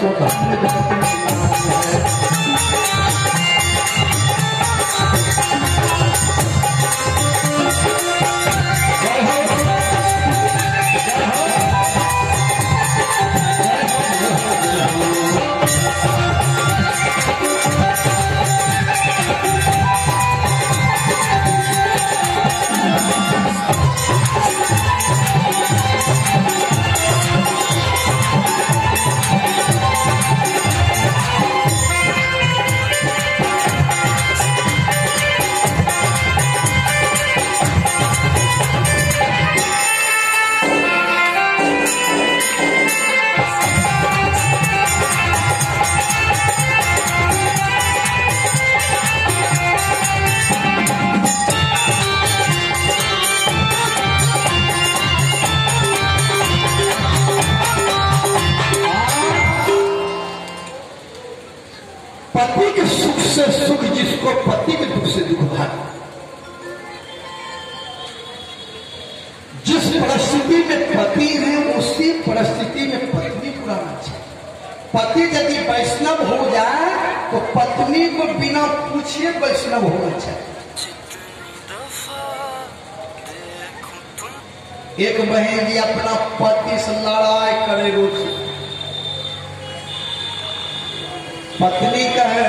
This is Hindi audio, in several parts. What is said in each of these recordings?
सो धन सुख सुख जिसको पति के दुख से दुख था जिस परिस्थिति में पति है उसी परिस्थिति में पत्नी पुराना चाहिए पति यदि वैष्णव हो जाए तो पत्नी को बिना पूछे वैष्णव होना चाहिए एक बहन जी अपना पति से लड़ाई करे रोज पत्नी कहे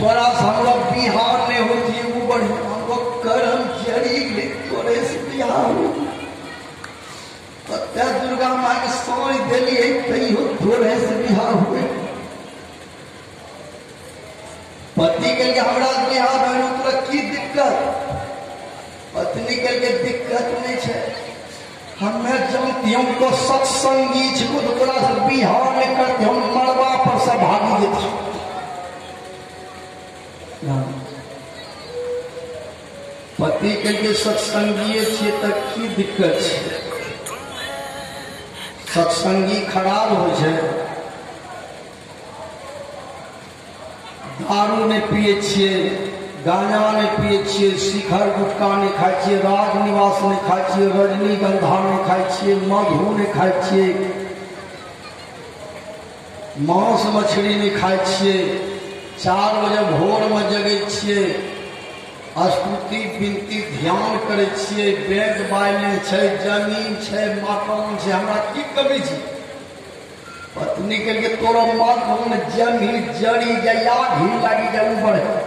तोरा से हम लोग बिहार नहीं होती वो बढ़िया हम लोग करम जड़ी ले तोरे से बिहार हो तत्या दुर्गा माँ के सोच दिलिए तैयो तोरे से बिहार हुए पति के लिए हमरा बिहार भइल तोरा की दिक्कत पत्नी के लिए दिक्कत नहीं है हमें जानती हम तो सत्संगी छो तो तोरा से बिहार नहीं करते हम मरबा पर से भागी जेती पति के लिए छिए तक की दिक्कत छै सत्संगी खराब हो छै दारू नहीं पिए छिए गांजा नहीं पिए छिए, शिखर गुटका नहीं खाए छिए राज निवास नहीं खाए छिए, रजनीगंधा नहीं खाए छिए, मधु नहीं खाए छिए, मांस मछली नहीं खाए छिए। चार बजे भोर में जगे छे स्तुति विनती ध्यान करे छे बैंक बैलेंस छे, ज़मीन छे, मकान छे। हमरा की कमी छे? पत्नी के लिए तोरा मकान ज़मीन जड़ी जया भी लगी जाए बढ़े